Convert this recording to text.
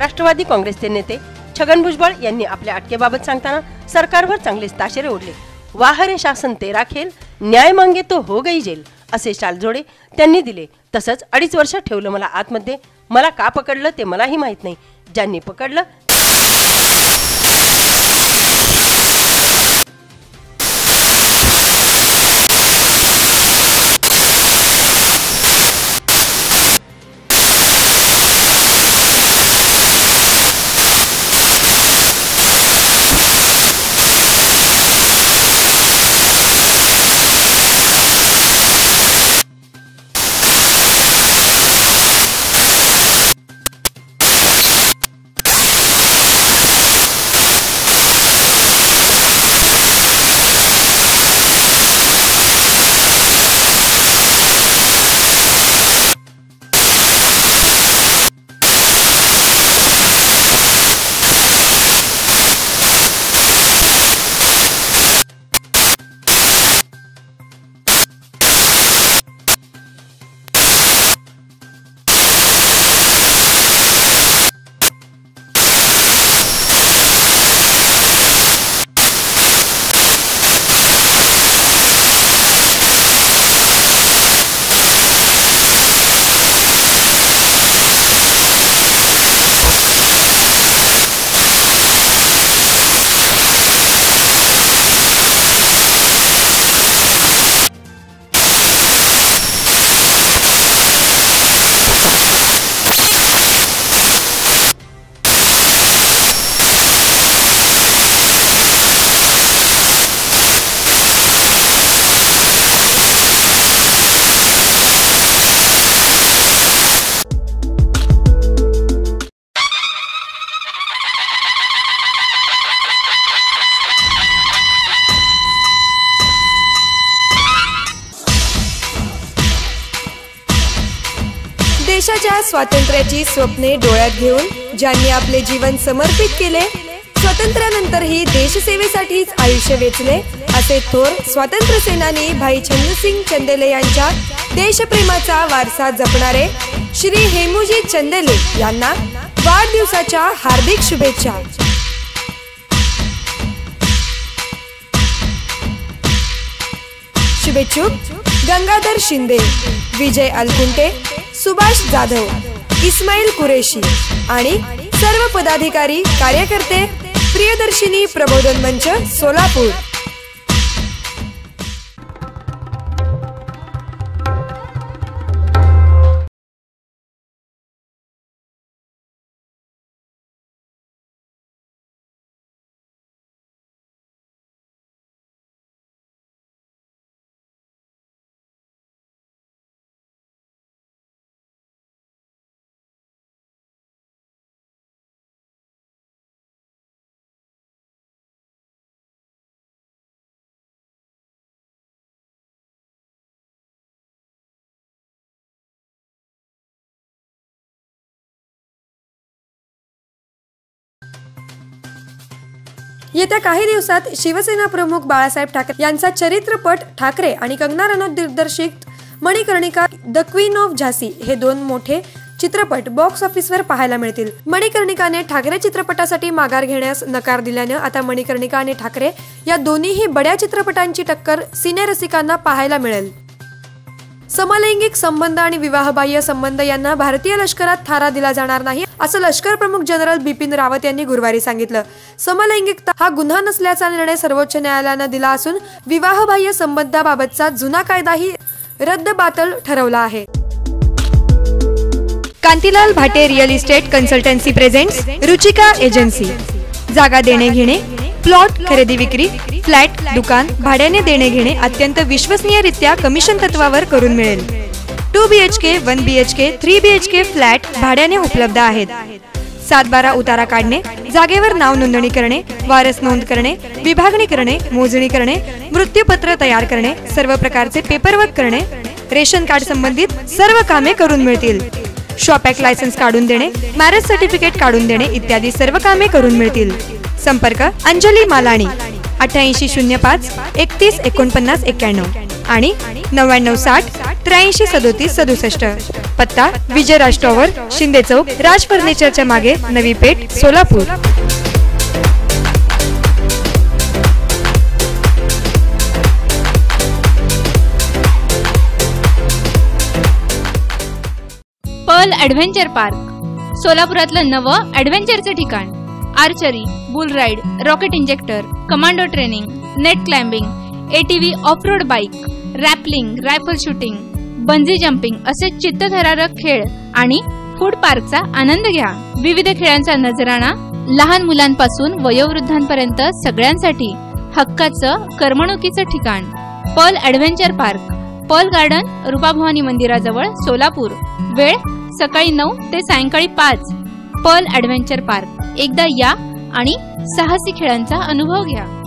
राष्ट्रवादी काँग्रेसचे नेते छगन भुजबळ यांनी आपल्या अटकेबाबत सांगताना सरकारवर चांगलेच ताशेरे ओढले. वाहरे शासन ते राखेल न्याय मांगे तो हो गई जेल असे शालजोडे त्यांनी दिले. तसंच अडीच वर्ष ठेवलं मला आतमध्ये. मला का पकडलं ते मलाही माहीत नाही. ज्यांनी पकडलं देशाच्या स्वातंत्र्याची स्वप्ने डोळ्यात घेऊन ज्यांनी आपले जीवन समर्पित केले स्वातंत्र्यानंतरही देशसेवेसाठीच आयुष्य वेचले असे थोर स्वातंत्र्य सेनानी भाई छन्नसिंग चंदेले यांच्या देशप्रेमाचा वारसा जपणारे श्री हेमुजी चंदेले यांना वाढदिवसाच्या हार्दिक शुभेच्छा. शुभेच्छुक गंगाधर शिंदे विजय अलकुंटे सुभाष जाधव इस्माईल कुरेशी आणि सर्व पदाधिकारी कार्यकर्ते प्रियदर्शिनी प्रबोधन मंच सोलापूर. येत्या काही दिवसात शिवसेना प्रमुख बाळासाहेब ठाकरे यांचा चरित्रपट ठाकरे आणि कंगना रनौत दिग्दर्शित मणिकर्णिका द क्वीन ऑफ झासी हे दोन मोठे चित्रपट बॉक्स ऑफिसवर पाहायला मिळतील. मणिकर्णिकाने ठाकरे चित्रपटासाठी माघार घेण्यास नकार दिल्यानं आता मणिकर्णिका आणि ठाकरे या दोन्हीही बड्या चित्रपटांची टक्कर सिनेरसिकांना पाहायला मिळेल. समलैंगिक संबंध आणि विवाहबाह्य संबंध यांना भारतीय लष्करात थारा दिला जाणार नाही असं लष्कर प्रमुख जनरल बिपिन रावत यांनी गुरुवारी सांगितलं. समलैंगिकता हा गुन्हा नसल्याचा निर्णय सर्वोच्च न्यायालयानं दिला असून विवाहबाह्य संबंधाबाबतचा जुना कायदाही रद्दबातल ठरवला आहे. Kantilal Bhate real estate consultancy presents Ruchika agency. जागा देणे घेणे प्लॉट खरेदी विक्री फ्लॅट दुकान भाड्याने देणे घेणे अत्यंत विश्वसनीयरित्या कमिशन तत्वावर करून मिळेल. Two B H K one B H K three B H K flat भाड्याने उपलब्ध आहेत. सातबारा उतारा काढणे जागेवर नाव नोंदणी करणे वारस नोंद करणे विभागणी करणे मोजणी करणे मृत्यूपत्र तयार करणे सर्व प्रकारचे पेपरवर्क करणे रेशन कार्ड संबंधित सर्व कामे करून मिळतील. शॉप ऍक्ट लायसन्स काढून देणे मॅरेज सर्टिफिकेट काढून देणे इत्यादी सर्व कामे करून मिळतील. संपर्क अंजली मालाणी अठ्ठ्याऐंशी शून्य पाच एकतीस एकोणपन्नास एक्क्याण्णव आणि नव्याण्णव साठ त्र्याऐंशी सदोतीस सदुसष्ट. पत्ता विजयराज टॉवर शिंदे चौक राज फर्निचरच्या मागे Navi Peth Solapur. Pearl adventure park सोलापुरातलं नवं ॲडव्हेंचरचं ठिकाण. Archery bull ride rocket injector commando training net climbing ATV off road bike rappelling rifle shooting bungee jumping असे चित्तथरारक खेळ आणि फूड पार्कचा आनंद घ्या. विविध खेळांचा नजराणा लहान मुलांपासून वयोवृद्धांपर्यंत सगळ्यांसाठी हक्काचं करमणुकीचं ठिकाण. Pearl adventure park pearl garden Rupabhavani मंदिराजवळ सोलापूर. वेळ सकाळी नऊ ते सायंकाळी पाच. Pearl adventure park. एकदा या आणि साहसी खेळांचा अनुभव घ्या.